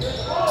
Good